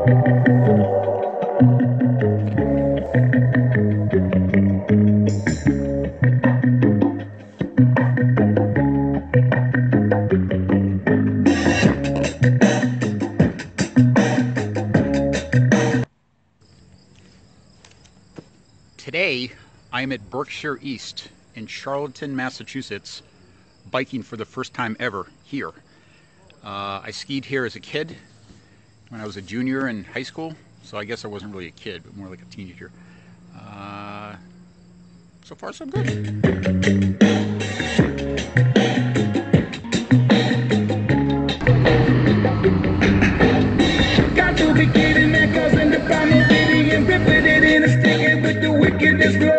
Today, I am at Berkshire East in Charlemont, Massachusetts, biking for the first time ever here. Uh, I skied here as a kid when I was a junior in high school, so I guess I wasn't really a kid, but more like a teenager. Uh, so far, so good. Got to be that baby, and rip it in a with the wickedness.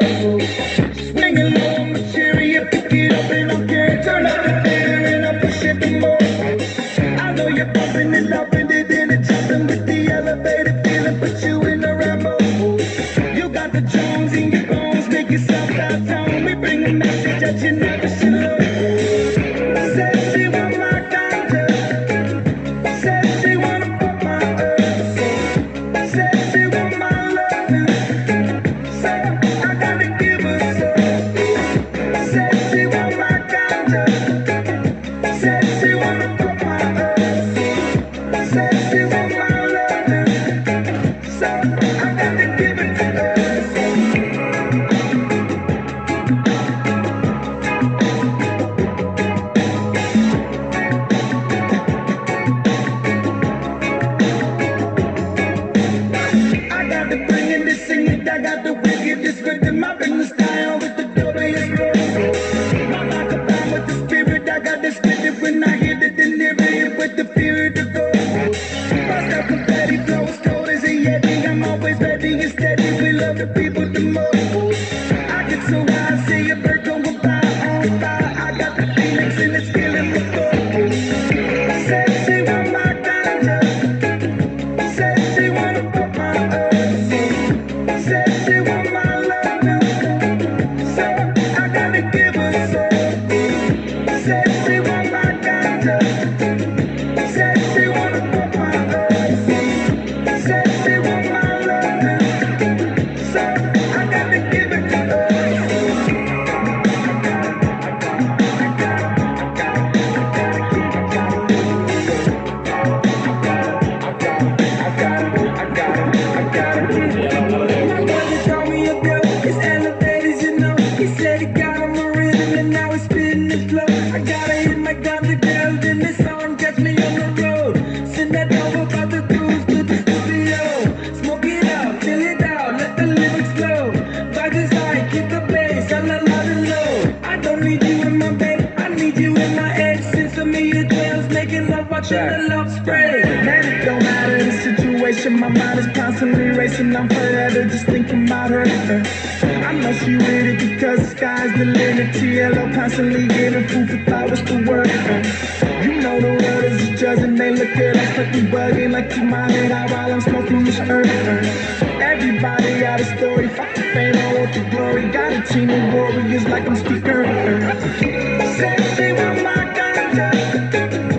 Bye. check. Love spread. Man, it don't matter the situation. My mind is constantly racing. I'm forever just thinking about her. I know she with it because the sky's the limit. TLO constantly giving food for thought. What's the word? You know the world is a judge and they look at us like we bugging. Like keep my head out while I'm smoking this earth. Everybody got a story. Fuck the fame, I want the glory. Got a team of warriors like I'm speaking. Say, say, my God.